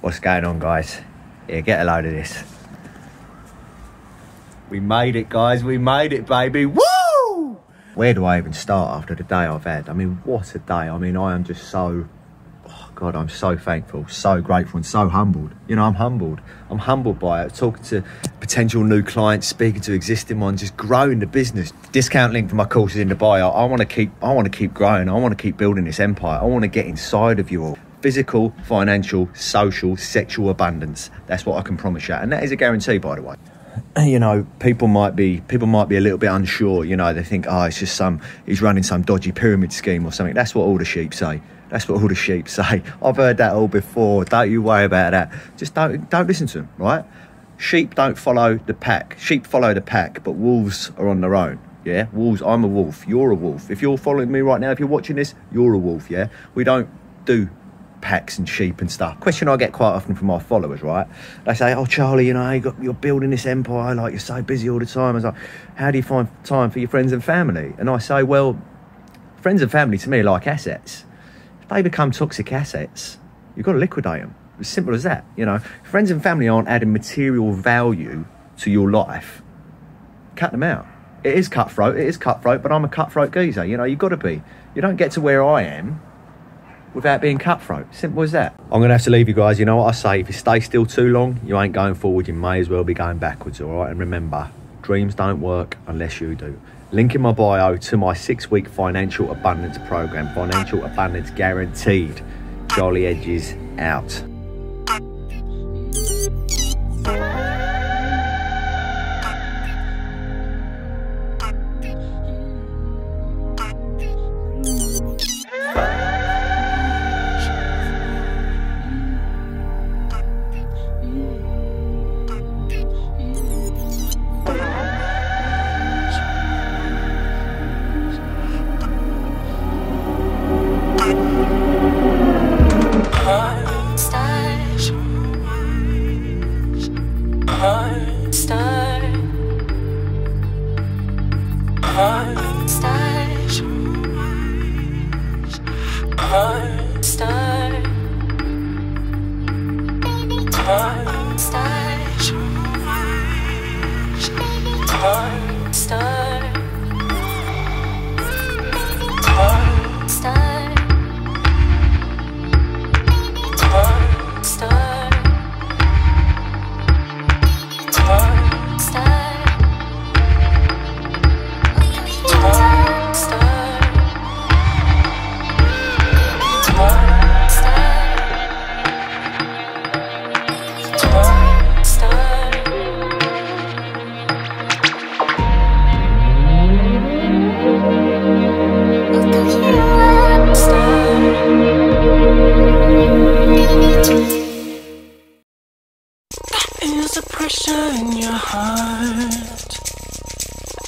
What's going on, guys? Yeah, get a load of this. We made it, guys. We made it, baby. Woo! Where do I even start after the day I've had? I mean, what a day. I mean, I am just so, oh God, I'm so thankful, so grateful, and so humbled. You know, I'm humbled. I'm humbled by it. Talking to potential new clients, speaking to existing ones, just growing the business. Discount link for my courses in the bio. I want to keep, I want to keep growing. I want to keep building this empire. I want to get inside of you all physical, financial, social, sexual abundance. That's what I can promise you, and that is a guarantee, by the way. You know, people might be people might be a little bit unsure. You know, they think, oh, it's just some he's running some dodgy pyramid scheme or something. That's what all the sheep say. That's what all the sheep say. I've heard that all before. Don't you worry about that. Just don't don't listen to them, right? Sheep don't follow the pack. Sheep follow the pack, but wolves are on their own. Yeah, wolves. I'm a wolf. You're a wolf. If you're following me right now, if you're watching this, you're a wolf. Yeah, we don't do packs and sheep and stuff. Question I get quite often from my followers, right? They say, "Oh, Charlie, you know, you you're building this empire, like you're so busy all the time." I was like, "How do you find time for your friends and family?" And I say, "Well, friends and family to me are like assets. If they become toxic assets, you've got to liquidate them. As simple as that. You know, friends and family aren't adding material value to your life. Cut them out. It is cutthroat. It is cutthroat, but I'm a cutthroat geezer. You know, you've got to be. You don't get to where I am without being cutthroat. Simple as that. I'm going to have to leave you guys. You know what I say? If you stay still too long, you ain't going forward. You may as well be going backwards, all right? And remember, dreams don't work unless you do. Link in my bio to my six week financial abundance program. Financial abundance guaranteed. Charlie Hedges out. Is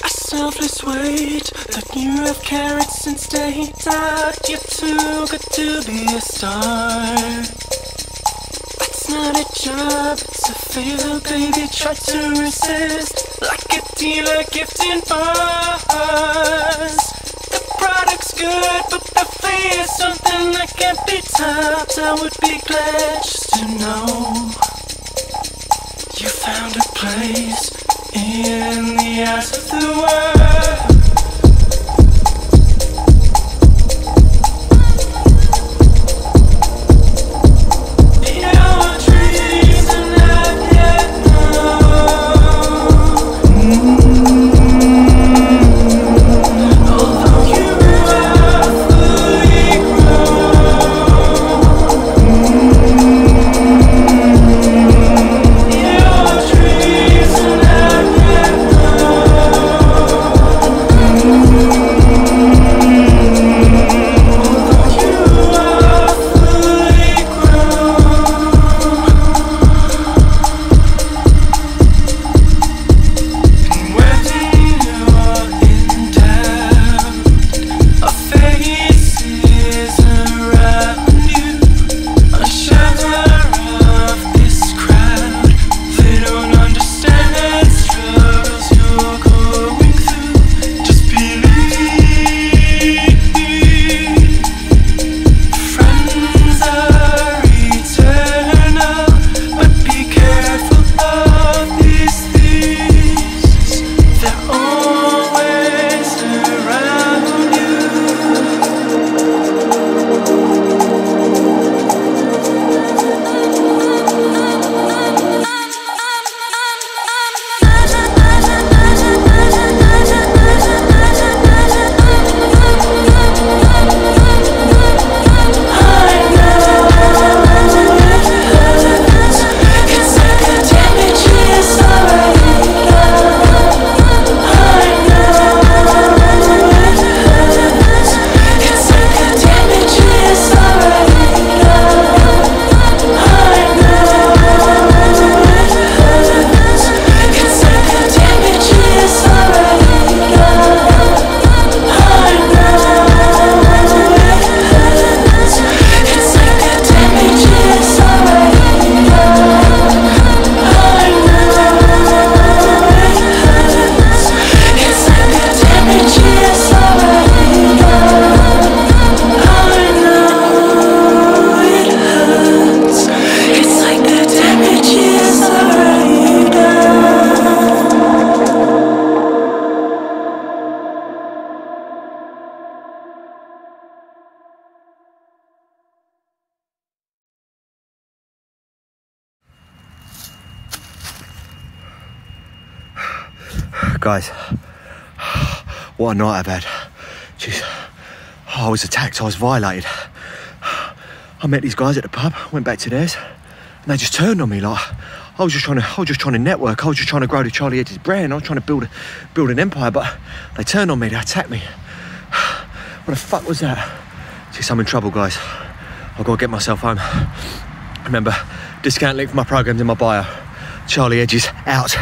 A selfless weight that you have carried since day dot. You're too good to be a star. It's not a job, it's a favor, baby. Try to resist, like a dealer gifting bars. The product's good, but the fee is something that can't be topped. I would be glad just to know. Found a place in the eyes of the world. Guys, what a night I've had. Jeez. I was attacked, I was violated. I met these guys at the pub, went back to theirs, and they just turned on me like I was just trying to I was just trying to network, I was just trying to grow the Charlie Hedges brand, I was trying to build a build an empire, but they turned on me, they attacked me. What the fuck was that? Jeez, I'm in trouble, guys. I've got to get myself home. Remember, discount link for my programs in my bio. Charlie Hedges out.